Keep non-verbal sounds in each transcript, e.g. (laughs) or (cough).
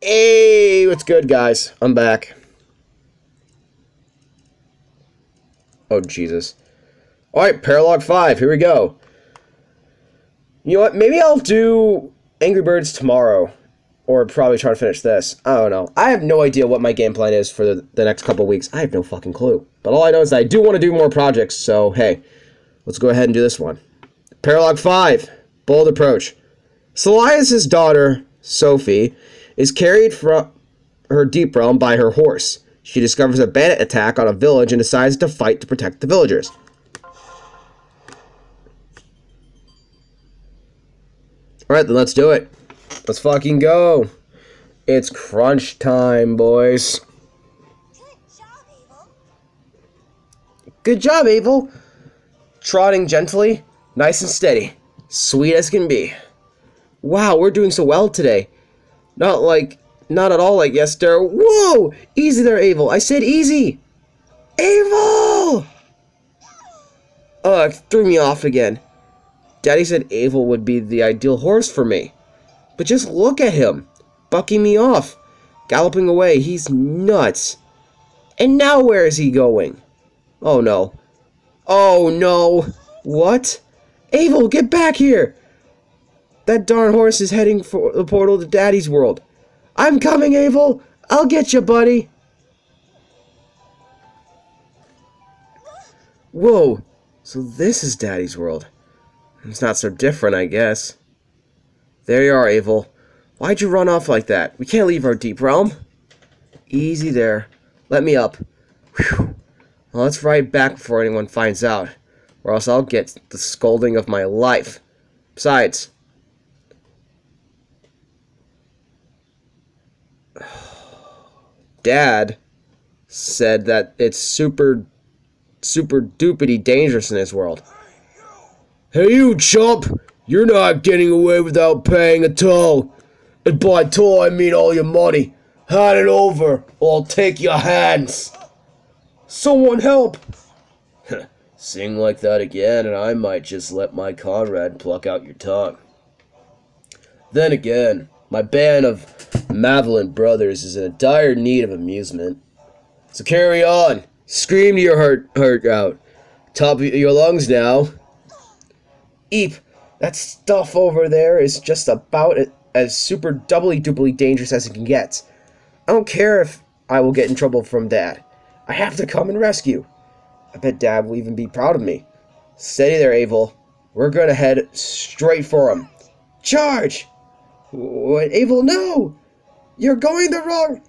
Hey, what's good, guys? I'm back. Oh, Jesus. Alright, Paralogue 5, here we go. You know what? Maybe I'll do Angry Birds tomorrow. Or probably try to finish this. I don't know. I have no idea what my game plan is for the, the next couple weeks. I have no fucking clue. But all I know is I do want to do more projects, so hey, let's go ahead and do this one. Paralogue 5, Bold Approach. Silas' daughter, Sophie, is carried from her deep realm by her horse. She discovers a bandit attack on a village and decides to fight to protect the villagers. Alright, then let's do it. Let's fucking go. It's crunch time, boys. Good job, Abel. Trotting gently, nice and steady, sweet as can be. Wow, we're doing so well today. Not like, not at all like yesterday. Whoa! Easy there, Abel. I said easy. Abel! Ugh, threw me off again. Daddy said Abel would be the ideal horse for me. But just look at him, bucking me off, galloping away. He's nuts. And now where is he going? Oh no. Oh no. What? Abel, get back here! That darn horse is heading for the portal to Daddy's world. I'm coming, Abel! I'll get you, buddy! Whoa, so this is Daddy's world. It's not so different, I guess. There you are, Abel. Why'd you run off like that? We can't leave our deep realm. Easy there. Let me up. Whew. Well, let's ride back before anyone finds out, or else I'll get the scolding of my life. Besides, Dad said that it's super, super dupity dangerous in this world. Hey, you chump! You're not getting away without paying a toll. And by toll, I mean all your money. Hand it over, or I'll take your hands. Someone help! (laughs) Sing like that again, and I might just let my comrade pluck out your tongue. Then again, my band of Mavelin brothers is in dire need of amusement. So carry on. Scream your heart, heart out. Top your lungs now. Eep, that stuff over there is just about as super doubly doubly dangerous as it can get. I don't care if I will get in trouble from Dad. I have to come and rescue. I bet Dad will even be proud of me. Steady there, Abel. We're gonna head straight for him. Charge! What, Abel? No! You're going the wrong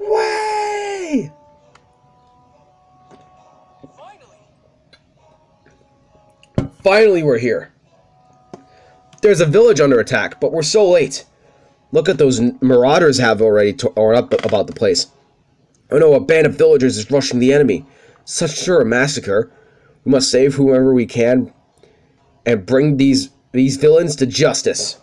way! Finally, we're here. There's a village under attack, but we're so late. Look at those marauders have already torn up about the place. Oh no, a band of villagers is rushing the enemy. Such sure a massacre. We must save whoever we can and bring these these villains to justice.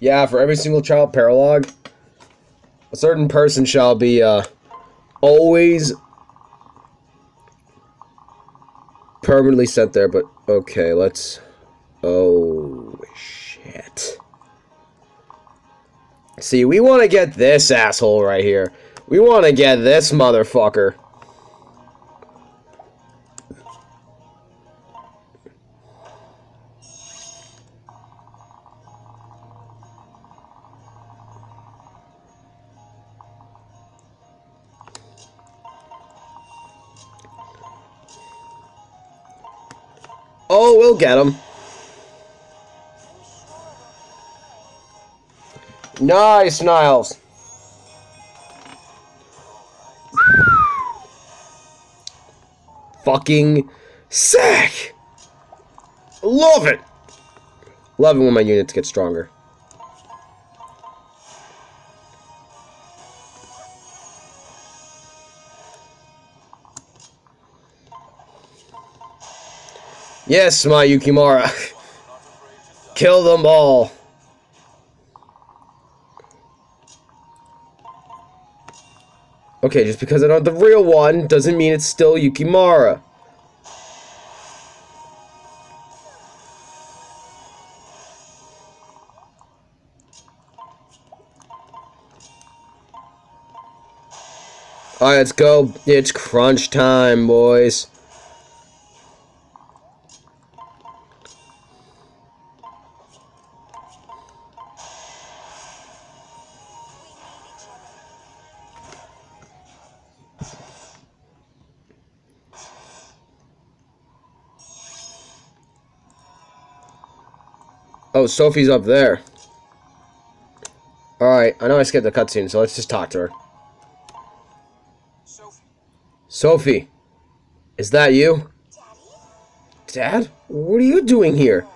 Yeah, for every single child paralogue, a certain person shall be uh, always permanently sent there, but okay, let's... Oh, shit. See, we want to get this asshole right here. We want to get this motherfucker. Oh, we'll get him. Nice, Niles. Fucking sick. Love it. Love it when my units get stronger. Yes, my Yukimura. (laughs) Kill them all. Okay, just because I know the real one doesn't mean it's still Yukimura. Alright, let's go. It's crunch time, boys. Oh, Sophie's up there. Alright, I know I skipped the cutscene, so let's just talk to her. Sophie, Sophie, is that you? Daddy? Dad? What are you doing here?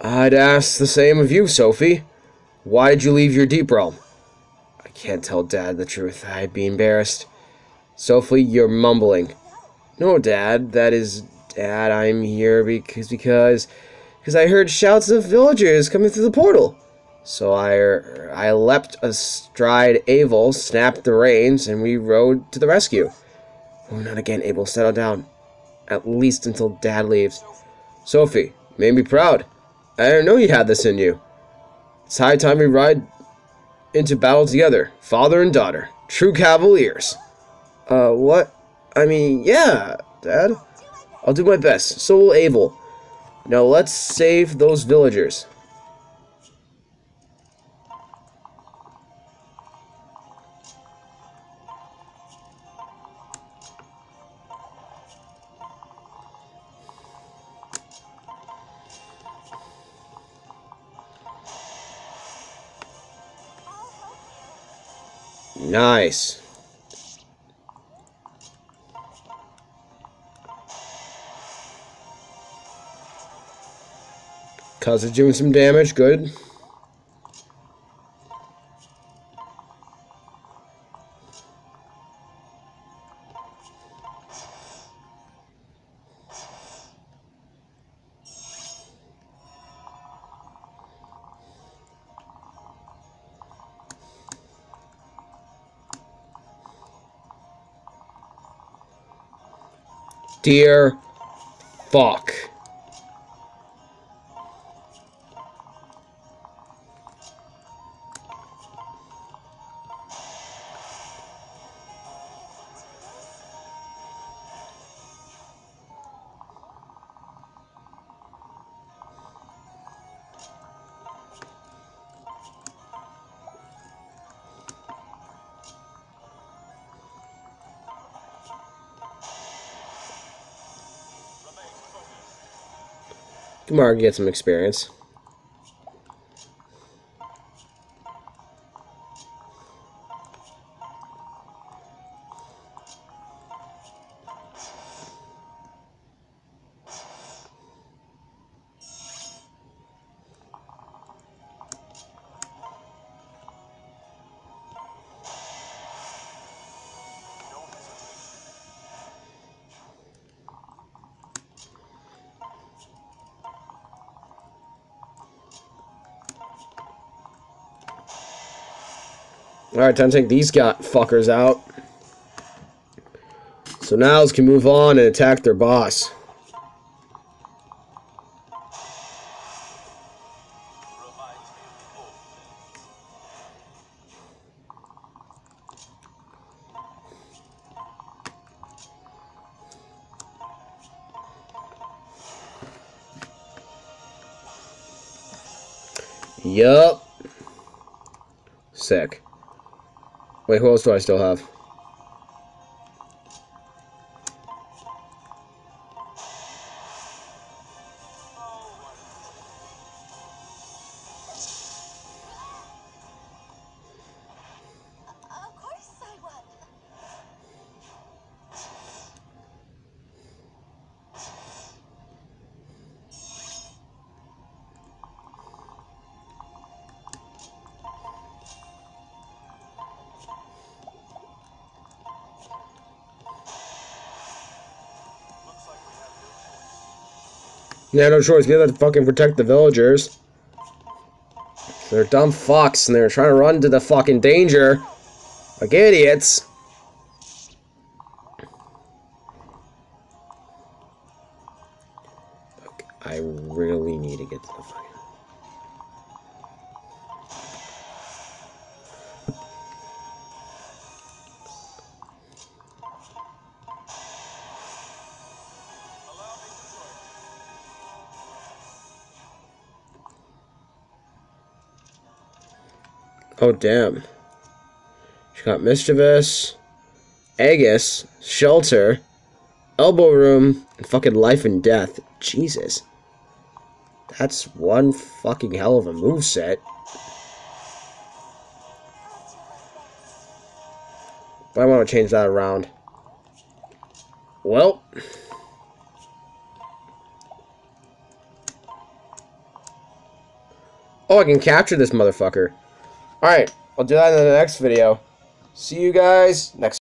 I'd ask the same of you, Sophie. Why did you leave your deep realm? I can't tell Dad the truth. I'd be embarrassed. Sophie, you're mumbling. No, Dad. That is, Dad. I'm here because because because I heard shouts of villagers coming through the portal. So I I leapt astride Abel, snapped the reins, and we rode to the rescue. Oh, not again, Abel. Settle down. At least until Dad leaves. Sophie, made me proud. I didn't know you had this in you. It's high time we ride into battle together, father and daughter, true cavaliers. Uh, what? I mean, yeah, Dad. I'll do my best. So will Abel. Now let's save those villagers. Nice. Cuz it's doing some damage, good. Dear fuck. Come on, get some experience. Alright, time to take these got fuckers out. So Niles can move on and attack their boss. Yup. Sick. Wait, who else do I still have? Yeah, no choice. We have to fucking protect the villagers. They're dumb fucks, and they're trying to run to the fucking danger. Like idiots. Oh, damn. She got Mischievous, Aegis, Shelter, Elbow Room, and fucking Life and Death. Jesus. That's one fucking hell of a move set. But I want to change that around. Well. Oh, I can capture this motherfucker. Alright, I'll do that in the next video. See you guys next